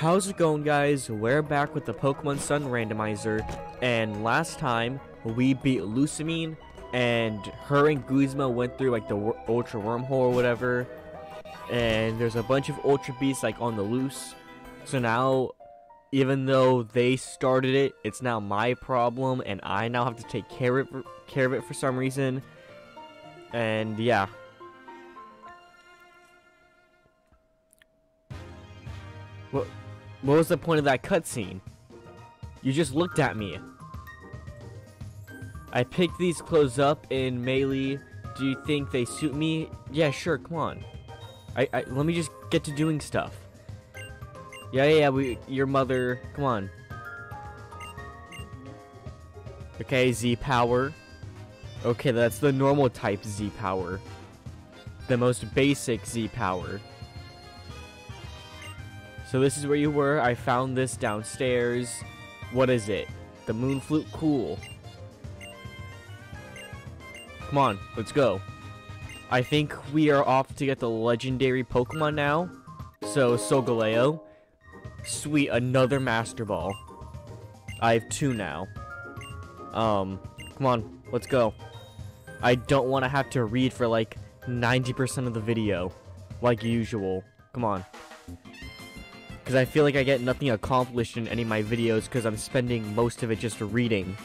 How's it going guys? We're back with the Pokemon Sun Randomizer, and last time we beat Lusamine, and her and Guzma went through like the Ultra Wormhole or whatever, and there's a bunch of Ultra Beasts like on the loose, so now, even though they started it, it's now my problem, and I now have to take care of care of it for some reason, and yeah. What was the point of that cutscene? You just looked at me. I picked these clothes up in Malie. Do you think they suit me? Yeah, sure, come on. I, I let me just get to doing stuff. Yeah, yeah, yeah, we, your mother, come on. Okay, Z power. Okay, that's the normal type Z power. The most basic Z power. So this is where you were. I found this downstairs. What is it? The moon flute? Cool. Come on, let's go. I think we are off to get the legendary Pokemon now. So, Solgaleo. Sweet, another Master Ball. I have two now. Um, come on, let's go. I don't want to have to read for like 90% of the video. Like usual. Come on. Because I feel like I get nothing accomplished in any of my videos because I'm spending most of it just reading.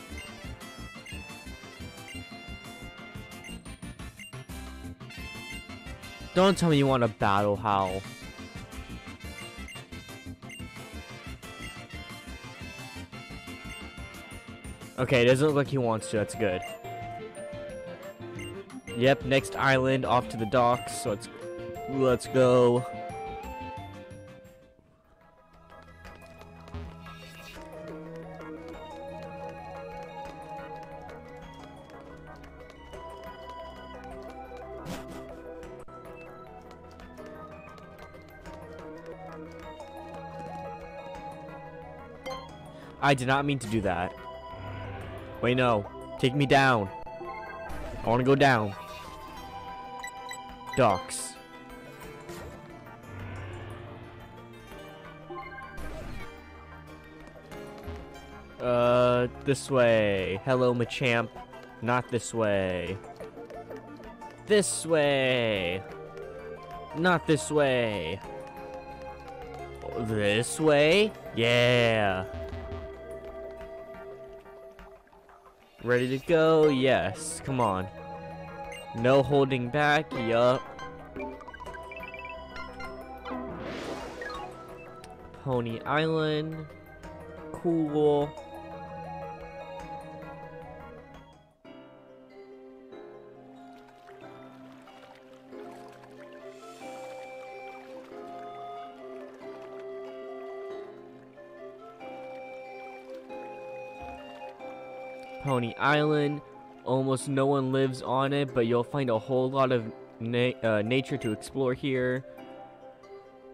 Don't tell me you want to battle Hau. Okay, it doesn't look like he wants to, that's good. Yep, next island, off to the docks, so let's, let's go. I did not mean to do that. Wait, no. Take me down. I want to go down. Docks. Uh, this way. Hello, Machamp. Not this way. This way. Not this way. This way? Yeah. Ready to go? Yes. Come on. No holding back. Yup. Poni Island. Cool. Poni Island. Almost no one lives on it, but you'll find a whole lot of na uh, nature to explore here.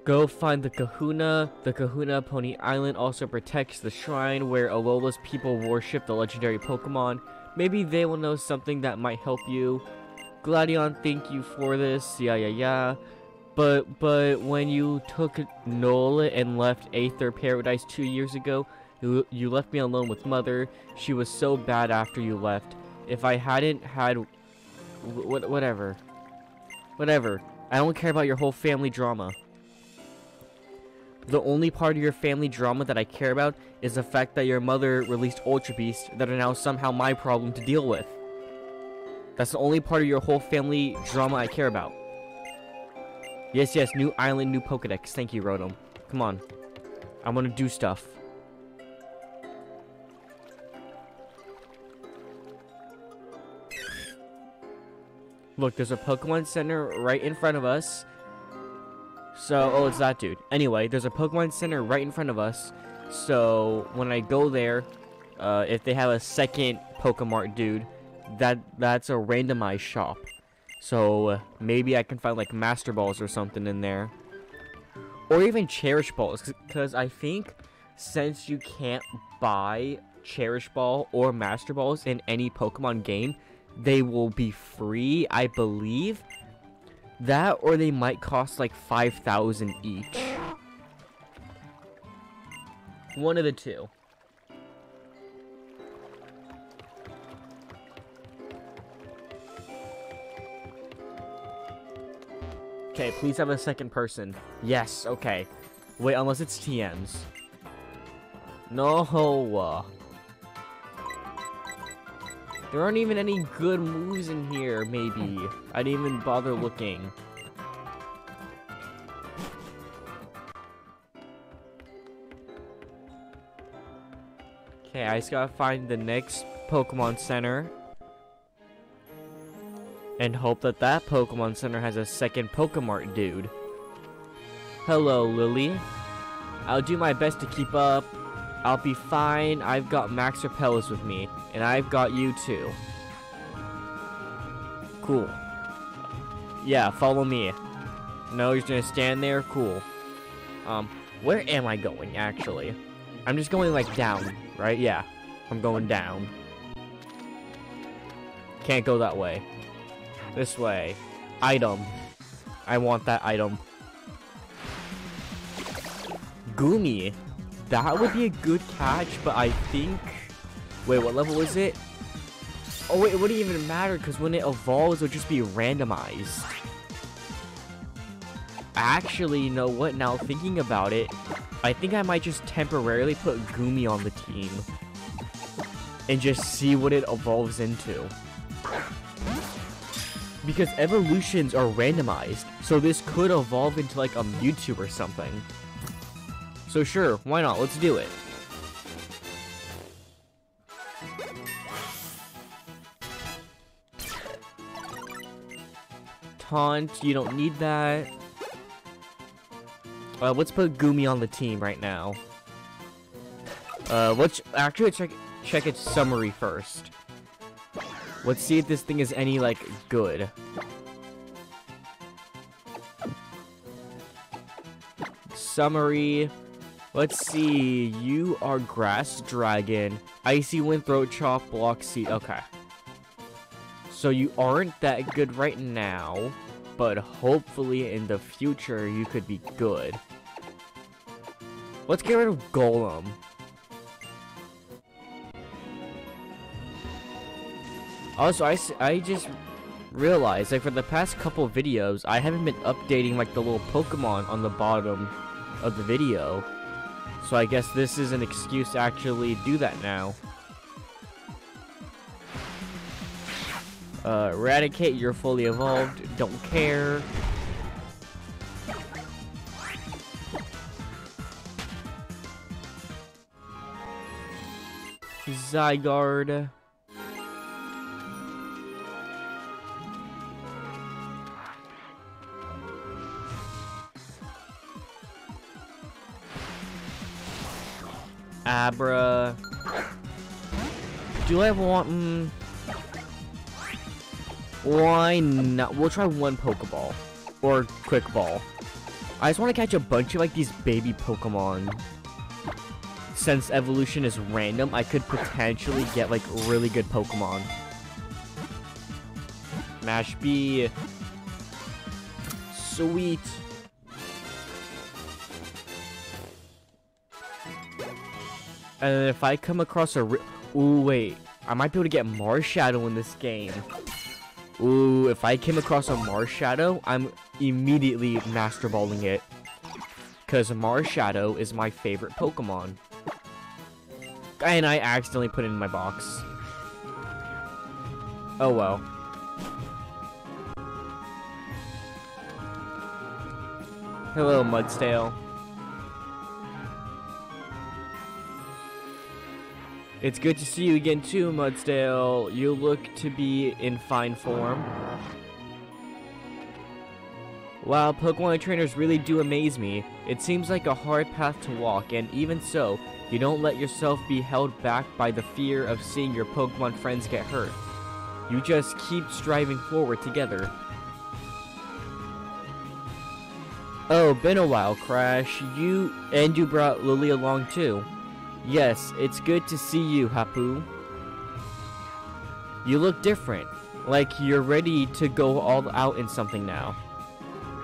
Go find the Kahuna. The Kahuna Poni Island also protects the shrine where Alola's people worship the legendary Pokemon. Maybe they will know something that might help you. Gladion, thank you for this. Yeah, yeah, yeah. But but when you took Nola and left Aether Paradise two years ago, you, you left me alone with mother. She was so bad after you left. If I hadn't had... Wh whatever. Whatever. I don't care about your whole family drama. The only part of your family drama that I care about is the fact that your mother released Ultra Beasts that are now somehow my problem to deal with. That's the only part of your whole family drama I care about. Yes, yes, new island, new Pokedex. Thank you, Rotom. Come on. I want to do stuff. Look, there's a Pokemon Center right in front of us. So, oh, it's that dude. Anyway, there's a Pokemon Center right in front of us. So, when I go there, uh, if they have a second Pokemart dude, that that's a randomized shop. So, uh, maybe I can find, like, Master Balls or something in there. Or even Cherish Balls, because I think since you can't buy Cherish Ball or Master Balls in any Pokemon game, they will be free, I believe. That or they might cost like 5,000 each. One of the two. Okay, please have a second person. Yes, okay. Wait, unless it's TM's. No. There aren't even any good moves in here, maybe. I didn't even bother looking. Okay, I just gotta find the next Pokemon Center. And hope that that Pokemon Center has a second Pokemart dude. Hello, Lillie. I'll do my best to keep up. I'll be fine. I've got Max Repellus with me. And I've got you too. Cool. Yeah, follow me. No, he's gonna stand there? Cool. Um, where am I going, actually? I'm just going, like, down, right? Yeah. I'm going down. Can't go that way. This way. Item. I want that item. Goomy. That would be a good catch, but I think... Wait, what level is it? Oh wait, it wouldn't even matter because when it evolves, it would just be randomized. Actually, you know what? Now thinking about it, I think I might just temporarily put Goomy on the team. And just see what it evolves into. Because evolutions are randomized, so this could evolve into like a Mewtwo or something. So sure, why not? Let's do it. Taunt, you don't need that. Uh, let's put Goomy on the team right now. Uh, let's actually check check its summary first. Let's see if this thing is any like good. Summary. Let's see. You are Grass Dragon. Icy Wind, Throat Chop, Bullet Seed. Okay. So you aren't that good right now, but hopefully in the future you could be good. Let's get rid of Golem. Also, I, I just realized, like, for the past couple videos, I haven't been updating, like, the little Pokemon on the bottom of the video. So I guess this is an excuse to actually do that now. Uh, eradicate, you're fully evolved, don't care. Zygarde. Abra. Do I want... Mm, why not? We'll try one Pokeball. Or Quick Ball. I just want to catch a bunch of like these baby Pokemon. Since evolution is random, I could potentially get like really good Pokemon. Mash B. Sweet. And if I come across a... Ooh, wait. I might be able to get Marshadow in this game. Ooh, if I came across a Marshadow, I'm immediately Master Balling it. Because Marshadow is my favorite Pokemon. And I accidentally put it in my box. Oh well. Hello, Mudsdale. It's good to see you again too, Mudsdale. You look to be in fine form. Wow, Pokemon trainers really do amaze me. It seems like a hard path to walk, and even so, you don't let yourself be held back by the fear of seeing your Pokemon friends get hurt. You just keep striving forward together. Oh, been a while, Crash. You and you brought Lillie along too. Yes, it's good to see you, Hapu. You look different, like you're ready to go all out in something now.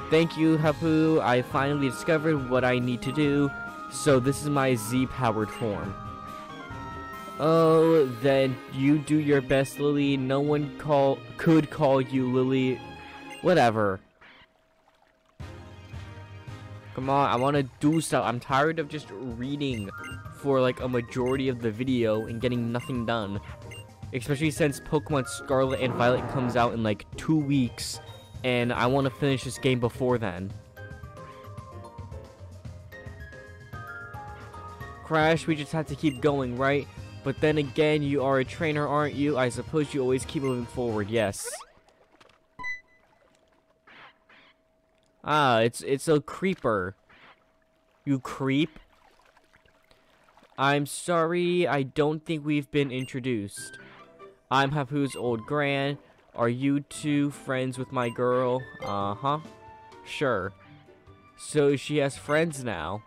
Thank you, Hapu. I finally discovered what I need to do. So this is my Z-powered form. Oh, then you do your best, Lillie. No one call could call you Lillie. Whatever. Come on, I want to do stuff. I'm tired of just reading for like a majority of the video and getting nothing done. Especially since Pokemon Scarlet and Violet comes out in like two weeks, and I want to finish this game before then. Crash, we just have to keep going, right? But then again, you are a trainer, aren't you? I suppose you always keep moving forward, yes. Ah, it's it's a creeper. You creep. I'm sorry, I don't think we've been introduced. I'm Hapu's old gran. Are you two friends with my girl? Uh-huh. Sure. So she has friends now.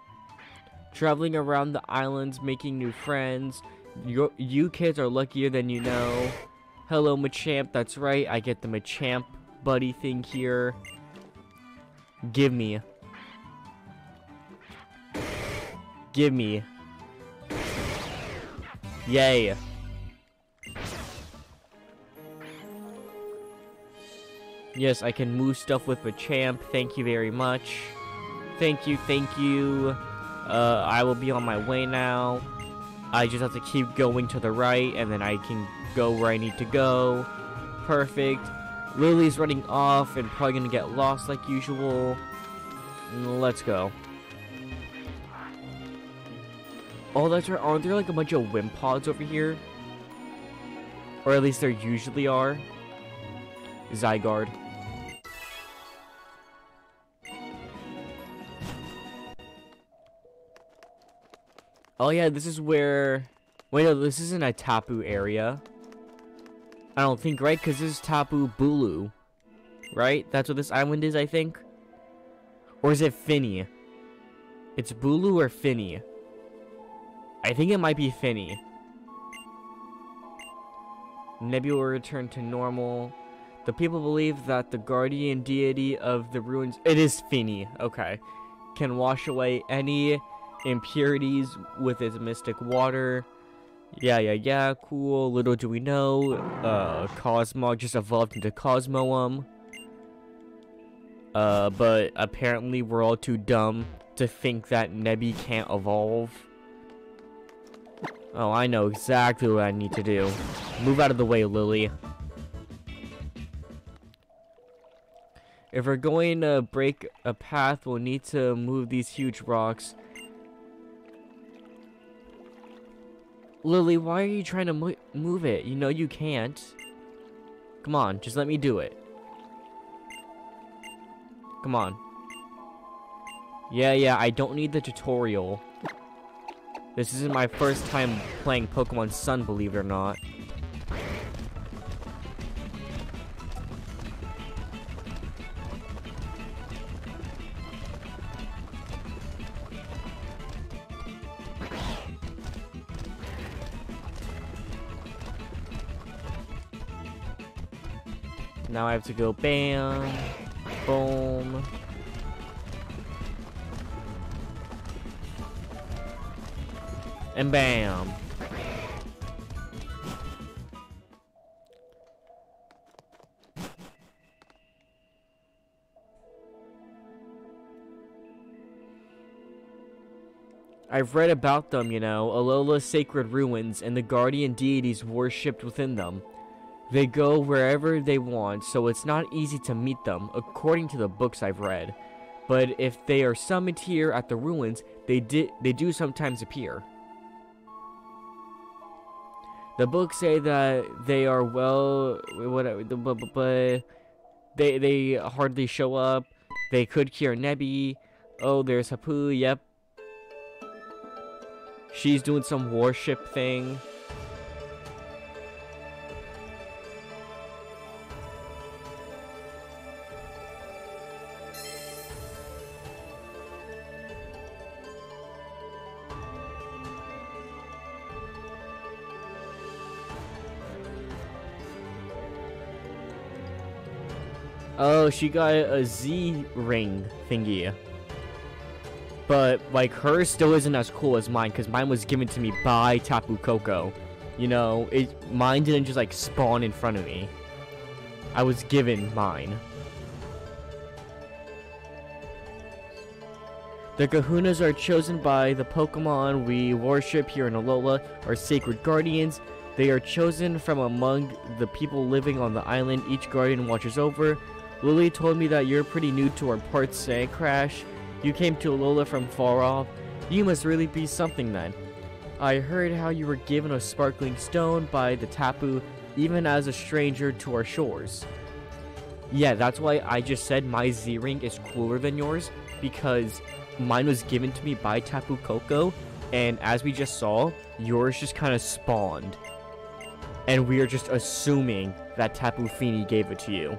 Traveling around the islands, making new friends. You, you kids are luckier than you know. Hello, Machamp. That's right. I get the Machamp buddy thing here. Give me. Give me. Yay. Yes, I can move stuff with the champ. Thank you very much. Thank you, thank you. Uh, I will be on my way now. I just have to keep going to the right, and then I can go where I need to go. Perfect. Lillie's running off and probably gonna get lost like usual. Let's go. Oh, that's right. Aren't there like a bunch of Wimpods over here? Or at least there usually are. Zygarde. Oh yeah, this is where... Wait, no, this isn't a Tapu area. I don't think, right? Because this is Tapu Bulu. Right? That's what this island is, I think? Or is it Fini? It's Bulu or Fini? I think it might be Fini. Nebula returned to normal. The people believe that the guardian deity of the ruins... It is Fini, okay. Can wash away any impurities with its mystic water. Yeah, yeah, yeah, cool. Little do we know, uh, Cosmog just evolved into Cosmoem. Uh, but apparently we're all too dumb to think that Nebby can't evolve. Oh, I know exactly what I need to do. Move out of the way, Lillie. If we're going to break a path, we'll need to move these huge rocks. Lillie, why are you trying to mo move it? You know you can't. Come on, just let me do it. Come on. Yeah, yeah, I don't need the tutorial. This isn't my first time playing Pokemon Sun, believe it or not. Now I have to go bam, boom. And bam. I've read about them, you know, Alola's sacred ruins and the guardian deities worshipped within them. They go wherever they want, so it's not easy to meet them, according to the books I've read. But if they are summoned here at the ruins, they, di they do sometimes appear. The books say that they are well, whatever, but they they hardly show up. They could cure Nebby. Oh, there's Hapu. Yep. She's doing some warship thing. Oh, she got a Z ring thingy. But, like, hers still isn't as cool as mine, because mine was given to me by Tapu Koko. You know, it mine didn't just, like, spawn in front of me. I was given mine. The kahunas are chosen by the Pokemon we worship here in Alola, our sacred guardians. They are chosen from among the people living on the island each guardian watches over. Lillie told me that you're pretty new to our parts, Sand Crash. You came to Alola from far off. You must really be something then. I heard how you were given a sparkling stone by the Tapu, even as a stranger to our shores. Yeah, that's why I just said my Z-Ring is cooler than yours, because mine was given to me by Tapu Koko, and as we just saw, yours just kind of spawned. And we are just assuming that Tapu Fini gave it to you.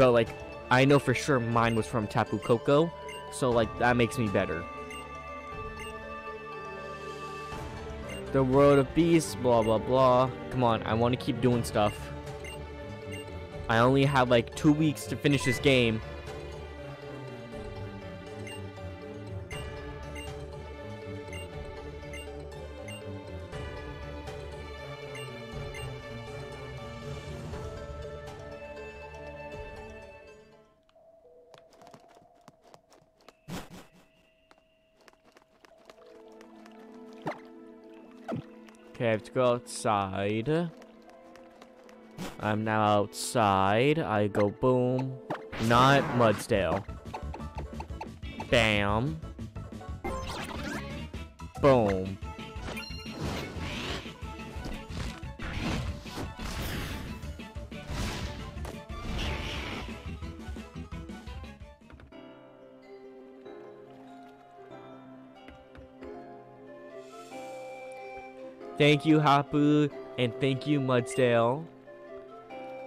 But, like, I know for sure mine was from Tapu Koko, so, like, that makes me better. The world of beasts, blah, blah, blah. Come on, I want to keep doing stuff. I only have, like, two weeks to finish this game. Okay, I have to go outside. I'm now outside. I go boom. Not Mudsdale. Bam. Boom. Thank you, Hapu, and thank you, Mudsdale.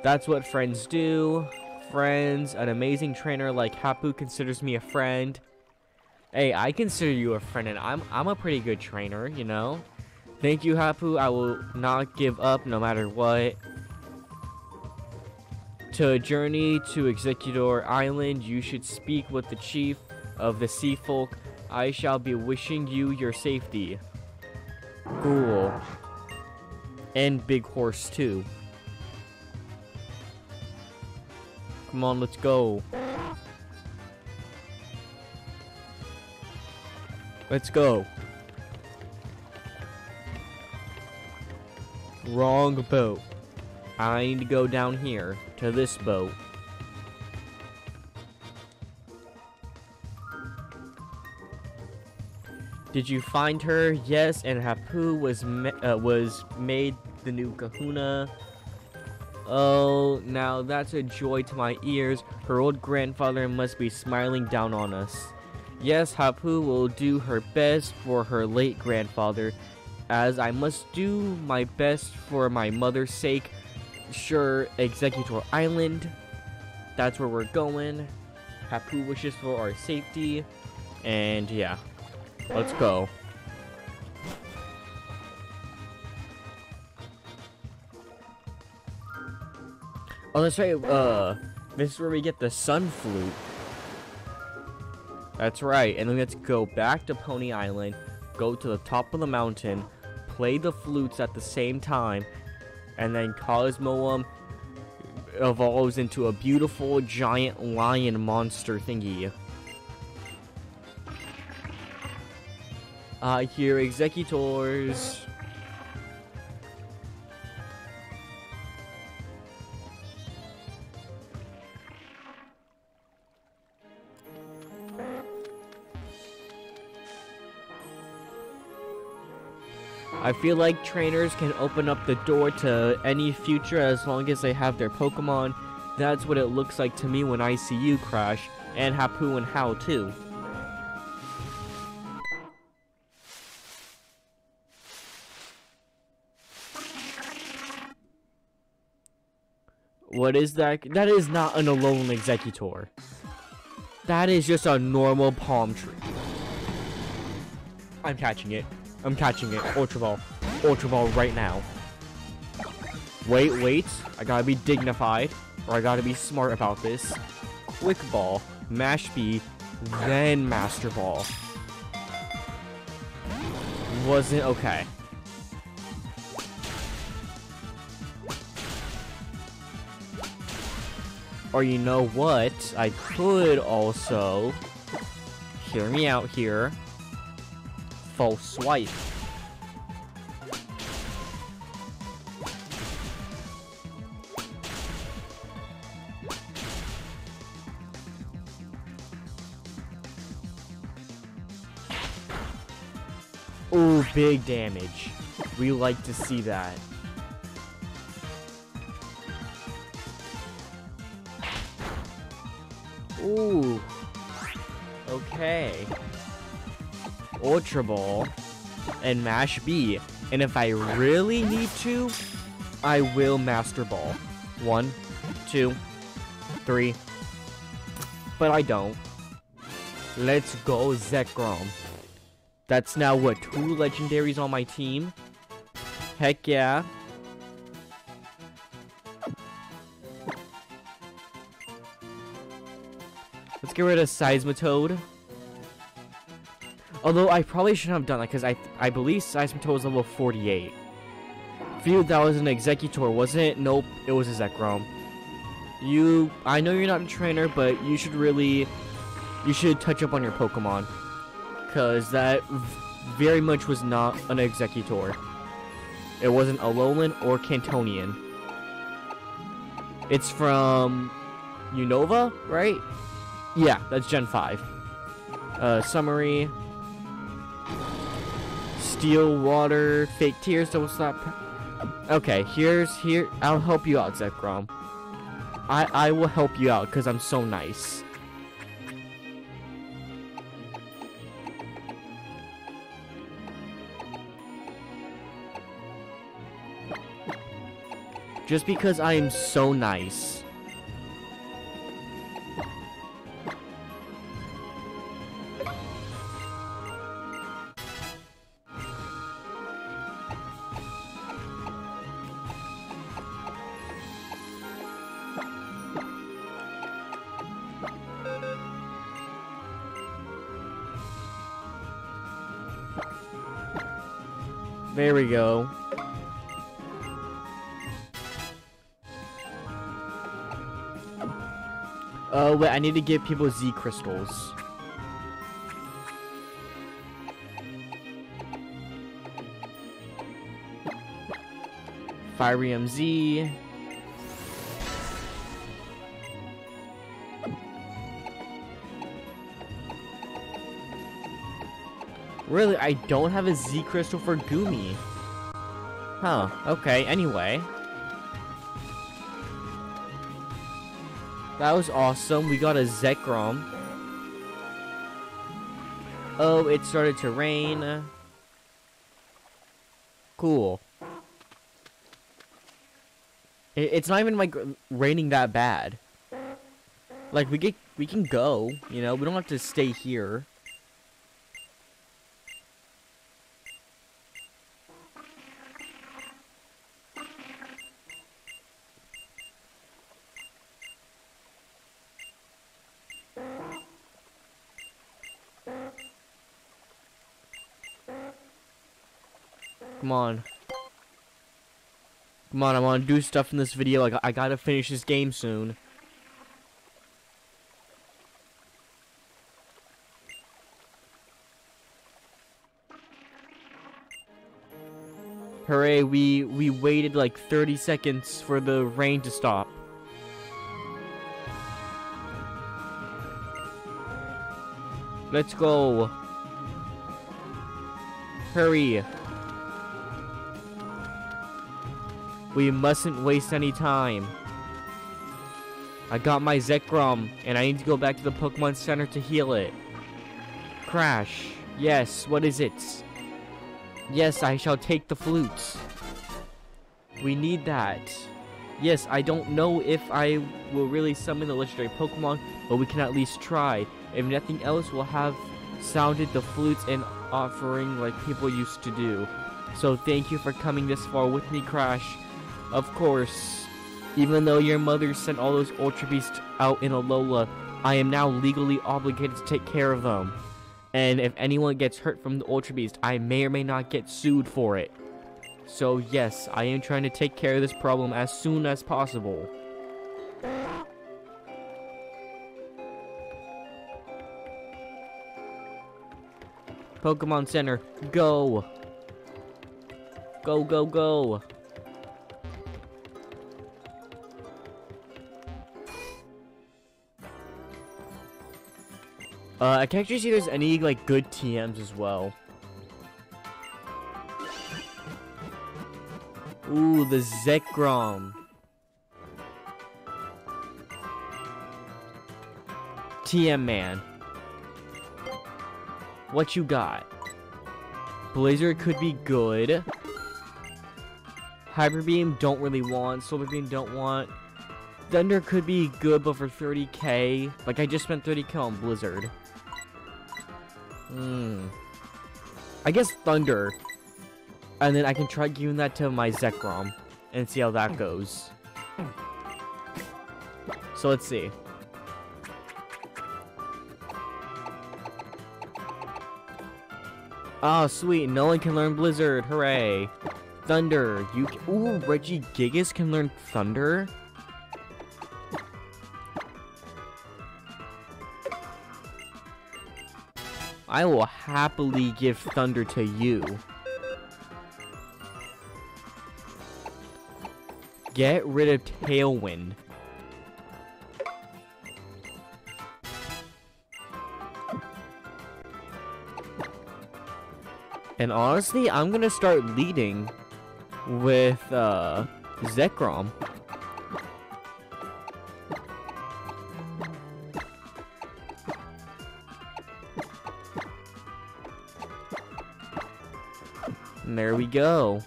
That's what friends do. Friends, an amazing trainer like Hapu considers me a friend. Hey, I consider you a friend, and I'm I'm a pretty good trainer, you know. Thank you, Hapu. I will not give up no matter what. To journey to Exeggutor Island, you should speak with the chief of the sea folk. I shall be wishing you your safety. Cool. And Big Horse too. Come on, let's go. Let's go. Wrong boat. I need to go down here to this boat. Did you find her? Yes, and Hapu was uh, was made the new Kahuna. Oh, now that's a joy to my ears. Her old grandfather must be smiling down on us. Yes, Hapu will do her best for her late grandfather, as I must do my best for my mother's sake. Sure, Exeggutor Island. That's where we're going. Hapu wishes for our safety. And yeah. Let's go. Oh, that's right. Uh, this is where we get the sun flute. That's right. And then let's go back to Poni Island, go to the top of the mountain, play the flutes at the same time, and then Cosmoem evolves into a beautiful giant lion monster thingy. I hear Exeggutors. I feel like trainers can open up the door to any future as long as they have their Pokemon. That's what it looks like to me when I see you, Crash, and Hapu and Hau too. What is that? That is not an Alolan Exeggutor. That is just a normal palm tree. I'm catching it. I'm catching it. Ultra Ball. Ultra Ball right now. Wait, wait. I gotta be dignified. Or I gotta be smart about this. Quick Ball. Mash B. Then Master Ball. wasn't okay. Or you know what? I could also... Hear me out here. False swipe. Ooh, big damage. We like to see that. Ooh. Okay. Ultra Ball and Mash B. And if I really need to, I will Master Ball. One, two, three. But I don't. Let's go, Zekrom. That's now, what, two legendaries on my team? Heck yeah. Let's get rid of Seismitoad. Although I probably shouldn't have done that because I I believe Seismitoad was level 48. Phew, that was an Exeggutor, wasn't it? Nope, it was a Zekrom. You, I know you're not a trainer, but you should really, you should touch up on your Pokemon. Because that very much was not an Exeggutor. It wasn't Alolan or Kantonian. It's from Unova, right? Yeah, that's Gen 5. Uh, summary. Steel, water, fake tears, don't stop. Okay, here's, here, I'll help you out, Zekrom. I, I will help you out, because I'm so nice. Just because I am so nice. There we go. Oh, wait, I need to give people Z crystals. Fire Z. Really, I don't have a Z crystal for Goomy. Huh, okay, anyway. That was awesome. We got a Zekrom. Oh, it started to rain. Cool. It, it's not even like raining that bad. Like we get we can go, you know, we don't have to stay here. On. Come on, I want to do stuff in this video. Like, I gotta finish this game soon. Hooray, we, we waited like 30 seconds for the rain to stop. Let's go. Hurry. We mustn't waste any time. I got my Zekrom, and I need to go back to the Pokemon Center to heal it. Crash. Yes, what is it? Yes, I shall take the flutes. We need that. Yes, I don't know if I will really summon the legendary Pokemon, but we can at least try. If nothing else, we'll have sounded the flutes and offering like people used to do. So thank you for coming this far with me, Crash. Of course, even though your mother sent all those Ultra Beasts out in Alola, I am now legally obligated to take care of them. And if anyone gets hurt from the Ultra Beast, I may or may not get sued for it. So yes, I am trying to take care of this problem as soon as possible. Pokemon Center, go! Go, go, go! Uh, I can actually see there's any, like, good TMs as well. Ooh, the Zekrom. TM man. What you got? Blizzard could be good. Hyper Beam don't really want. Solar Beam don't want. Thunder could be good, but for 30k. Like, I just spent 30k on Blizzard. I guess Thunder. And then I can try giving that to my Zekrom. And see how that goes. So let's see. Oh, sweet. No one can learn Blizzard. Hooray. Thunder. You Ooh, Regigigas can learn Thunder? I will happily give Thunder to you. Get rid of Tailwind. And honestly, I'm gonna start leading with uh, Zekrom. And there we go.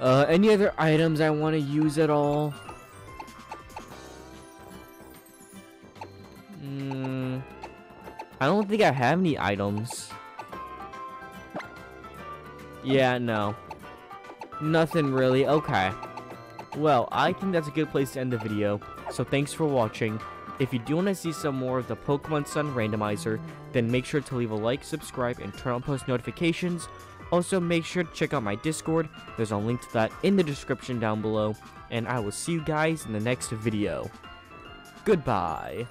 Uh, any other items I want to use at all? Hmm. I don't think I have any items. Yeah, no. Nothing really. Okay. Well, I think that's a good place to end the video. So thanks for watching. If you do want to see some more of the Pokemon Sun Randomizer, then make sure to leave a like, subscribe, and turn on post notifications. Also, make sure to check out my Discord. There's a link to that in the description down below. And I will see you guys in the next video. Goodbye.